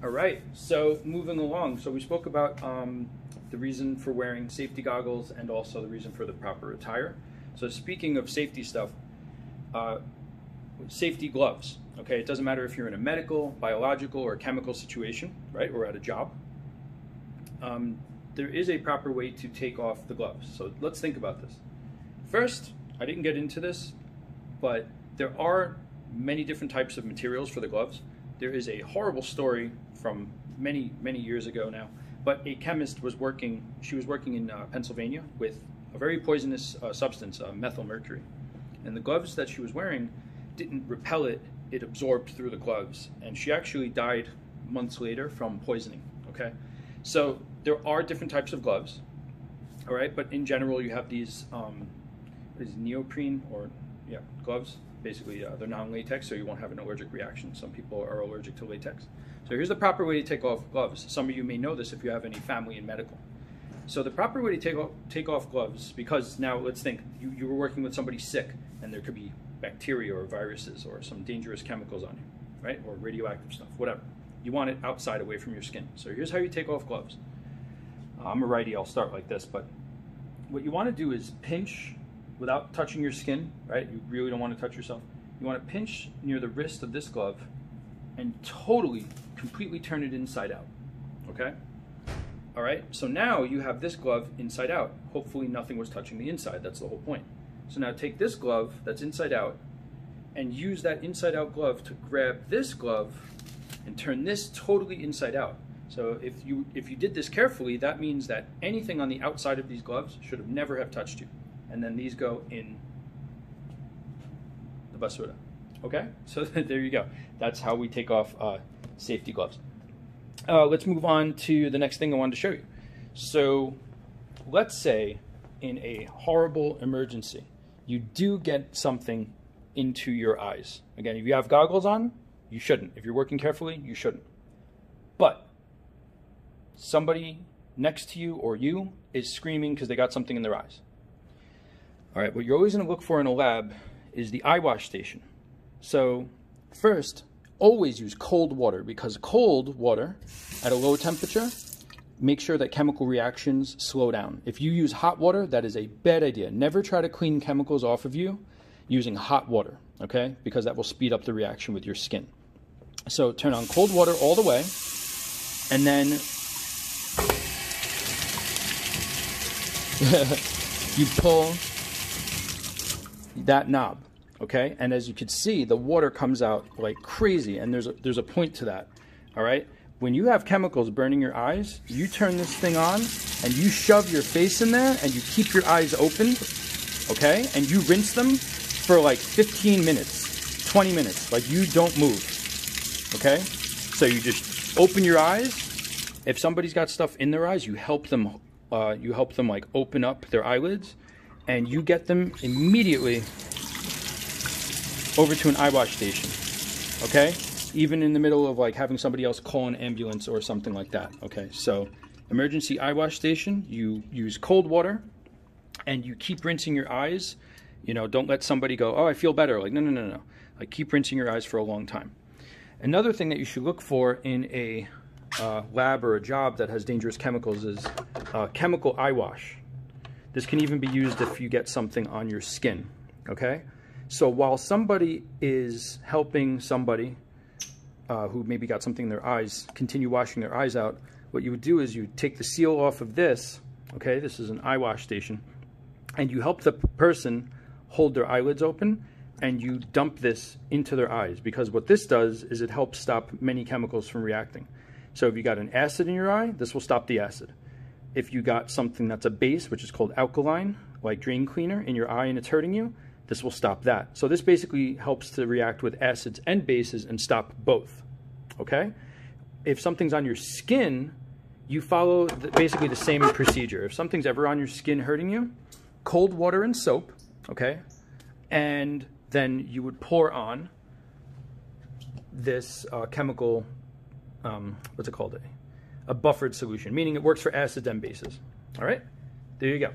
All right, so moving along. So we spoke about um, the reason for wearing safety goggles and also the reason for the proper attire. So speaking of safety stuff, uh, safety gloves. Okay, it doesn't matter if you're in a medical, biological, or chemical situation, right, or at a job. Um, there is a proper way to take off the gloves. So let's think about this. First, I didn't get into this, but there are many different types of materials for the gloves. There is a horrible story from many, many years ago now, but a chemist was working, she was working in uh, Pennsylvania with a very poisonous uh, substance, uh, methyl mercury. And the gloves that she was wearing didn't repel it, it absorbed through the gloves. And she actually died months later from poisoning, okay? So there are different types of gloves, all right? But in general, you have these, um, is neoprene or, yeah, gloves. Basically, uh, they're non-latex, so you won't have an allergic reaction. Some people are allergic to latex. So here's the proper way to take off gloves. Some of you may know this if you have any family in medical. So the proper way to take off, take off gloves, because now let's think, you, you were working with somebody sick, and there could be bacteria or viruses or some dangerous chemicals on you, right? Or radioactive stuff, whatever. You want it outside away from your skin. So here's how you take off gloves. Uh, I'm a righty, I'll start like this, but what you want to do is pinch without touching your skin, right? You really don't want to touch yourself. You want to pinch near the wrist of this glove and totally, completely turn it inside out, okay? All right, so now you have this glove inside out. Hopefully nothing was touching the inside, that's the whole point. So now take this glove that's inside out and use that inside out glove to grab this glove and turn this totally inside out. So if you if you did this carefully, that means that anything on the outside of these gloves should have never have touched you. And then these go in the basura. Okay, so there you go. That's how we take off uh, safety gloves. Uh, let's move on to the next thing I wanted to show you. So let's say in a horrible emergency, you do get something into your eyes. Again, if you have goggles on, you shouldn't. If you're working carefully, you shouldn't. But somebody next to you or you is screaming because they got something in their eyes. All right, what you're always going to look for in a lab is the eye wash station. So, first, always use cold water because cold water at a low temperature make sure that chemical reactions slow down. If you use hot water, that is a bad idea. Never try to clean chemicals off of you using hot water, okay? Because that will speed up the reaction with your skin. So turn on cold water all the way, and then you pull that knob, okay? And as you can see, the water comes out like crazy, and there's a, there's a point to that, all right? When you have chemicals burning your eyes, you turn this thing on and you shove your face in there and you keep your eyes open, okay? And you rinse them for like 15 minutes, 20 minutes. Like you don't move, okay? So you just open your eyes. If somebody's got stuff in their eyes, you help them, uh, you help them like open up their eyelids and you get them immediately over to an eye wash station, okay? even in the middle of like having somebody else call an ambulance or something like that. Okay, so emergency eye wash station, you use cold water and you keep rinsing your eyes. You know, don't let somebody go, oh, I feel better. Like, no, no, no, no. Like, keep rinsing your eyes for a long time. Another thing that you should look for in a uh, lab or a job that has dangerous chemicals is uh, chemical eye wash. This can even be used if you get something on your skin, okay? So while somebody is helping somebody uh, who maybe got something in their eyes continue washing their eyes out, what you would do is you take the seal off of this, okay, this is an eye wash station, and you help the person hold their eyelids open and you dump this into their eyes because what this does is it helps stop many chemicals from reacting. So if you got an acid in your eye, this will stop the acid. If you got something that's a base, which is called alkaline, like drain cleaner in your eye and it's hurting you, this will stop that. So this basically helps to react with acids and bases and stop both, okay? If something's on your skin, you follow the, basically the same procedure. If something's ever on your skin hurting you, cold water and soap, okay? And then you would pour on this uh, chemical, um, what's it called? A buffered solution, meaning it works for acids and bases. All right, there you go.